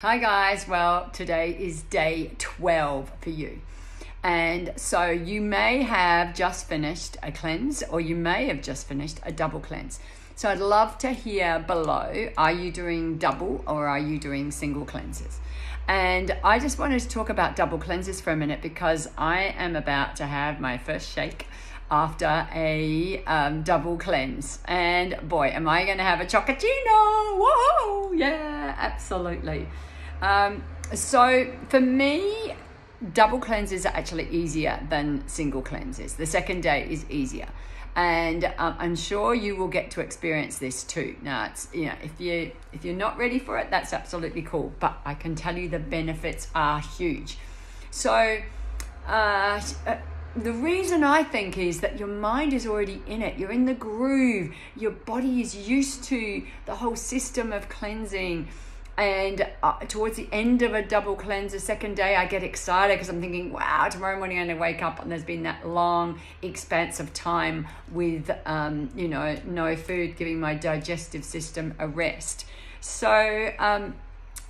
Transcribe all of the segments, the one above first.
Hi guys, well, today is day 12 for you. And so you may have just finished a cleanse or you may have just finished a double cleanse. So I'd love to hear below are you doing double or are you doing single cleanses? And I just wanted to talk about double cleanses for a minute because I am about to have my first shake after a um, double cleanse. And boy, am I going to have a chocochino! Whoa! Absolutely. Um, so for me, double cleanses are actually easier than single cleanses. The second day is easier. And um, I'm sure you will get to experience this too. Now, it's you know, if you if you're not ready for it, that's absolutely cool. But I can tell you the benefits are huge. So, uh, uh the reason I think is that your mind is already in it. You're in the groove. Your body is used to the whole system of cleansing and uh, towards the end of a double cleanse, the second day, I get excited because I'm thinking, wow, tomorrow morning I'm going to wake up and there's been that long expanse of time with, um, you know, no food, giving my digestive system a rest. So, um,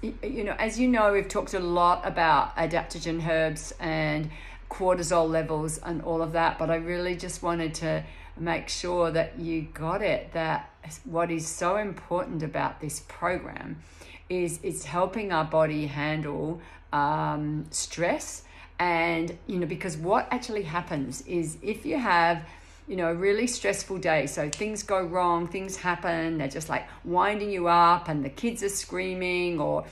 you know, as you know, we've talked a lot about adaptogen herbs and cortisol levels and all of that, but I really just wanted to make sure that you got it that what is so important about this program is it's helping our body handle um, stress. And you know because what actually happens is if you have you know a really stressful day so things go wrong things happen they're just like winding you up and the kids are screaming or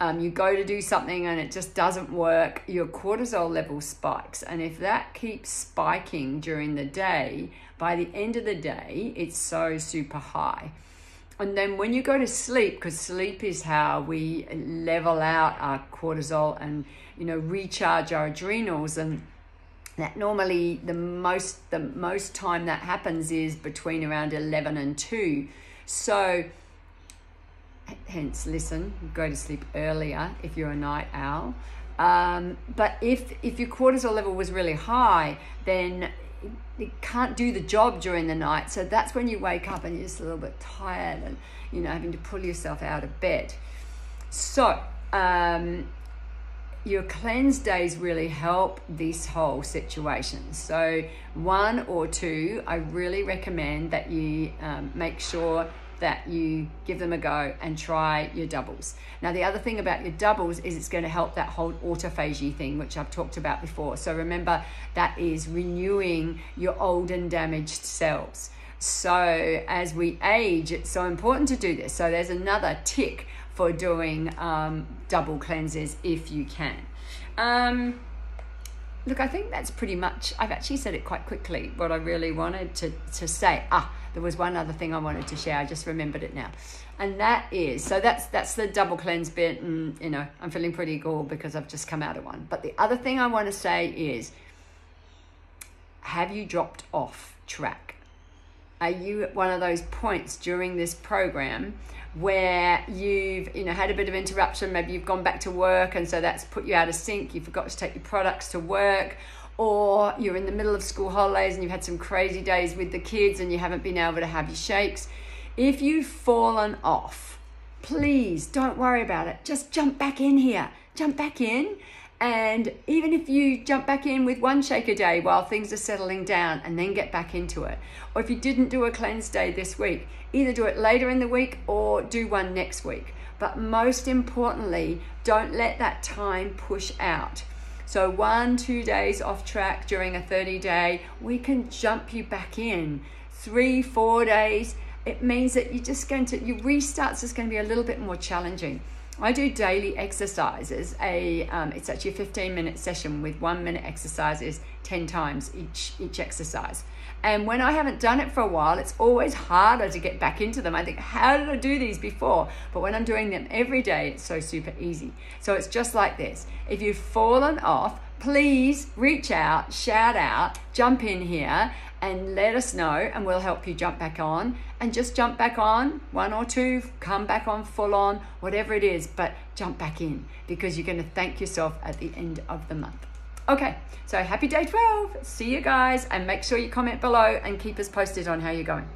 um, you go to do something and it just doesn't work your cortisol level spikes. And if that keeps spiking during the day by the end of the day it's so super high and then when you go to sleep because sleep is how we level out our cortisol and you know recharge our adrenals and that normally the most the most time that happens is between around 11 and 2 so hence listen go to sleep earlier if you're a night owl um, but if if your cortisol level was really high then it can't do the job during the night. So that's when you wake up and you're just a little bit tired and, you know, having to pull yourself out of bed. So, um, your cleanse days really help this whole situation. So, one or two, I really recommend that you um, make sure that you give them a go and try your doubles. Now, the other thing about your doubles is it's going to help that whole autophagy thing, which I've talked about before. So, remember that is renewing your old and damaged cells. So, as we age, it's so important to do this. So, there's another tick for doing um, double cleanses if you can. Um, look, I think that's pretty much, I've actually said it quite quickly, what I really wanted to, to say. Ah, there was one other thing I wanted to share. I just remembered it now. And that is, so that's that's the double cleanse bit. And, you know, I'm feeling pretty cool because I've just come out of one. But the other thing I want to say is, have you dropped off track? Are you at one of those points during this program where you've you know had a bit of interruption maybe you've gone back to work and so that's put you out of sync you forgot to take your products to work or you're in the middle of school holidays and you've had some crazy days with the kids and you haven't been able to have your shakes. If you've fallen off, please don't worry about it. Just jump back in here. Jump back in. And even if you jump back in with one shake a day while things are settling down and then get back into it, or if you didn't do a cleanse day this week, either do it later in the week or do one next week. But most importantly, don't let that time push out so, one, two days off track during a 30 day, we can jump you back in. Three, four days, it means that you're just going to, your restart's is going to be a little bit more challenging. I do daily exercises. A um, it's actually a 15 minute session with one minute exercises 10 times each each exercise. And when I haven't done it for a while, it's always harder to get back into them. I think, how did I do these before? But when I'm doing them every day, it's so super easy. So it's just like this. If you've fallen off, please reach out, shout out, jump in here and let us know and we'll help you jump back on. And just jump back on one or two come back on full on whatever it is but jump back in because you're going to thank yourself at the end of the month. Okay so happy day 12 see you guys and make sure you comment below and keep us posted on how you're going